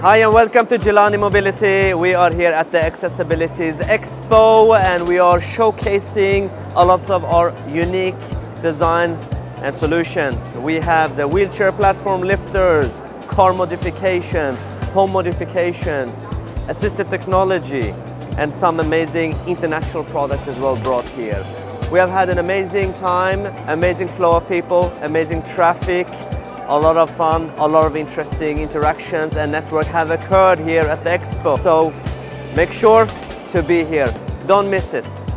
Hi and welcome to Gilani Mobility. We are here at the AccessAbilities Expo and we are showcasing a lot of our unique designs and solutions. We have the wheelchair platform lifters, car modifications, home modifications, assistive technology and some amazing international products as well brought here. We have had an amazing time, amazing flow of people, amazing traffic, a lot of fun, a lot of interesting interactions and network have occurred here at the expo. So make sure to be here. Don't miss it.